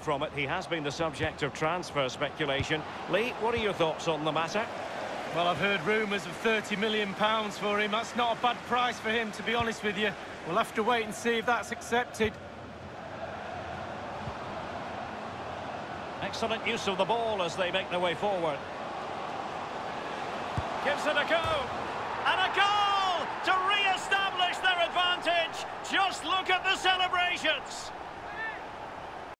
From it, he has been the subject of transfer speculation. Lee, what are your thoughts on the matter? Well, I've heard rumours of £30 million for him. That's not a bad price for him, to be honest with you. We'll have to wait and see if that's accepted. Excellent use of the ball as they make their way forward. Gives it a go. And a goal to re-establish their advantage. Just look at the celebrations.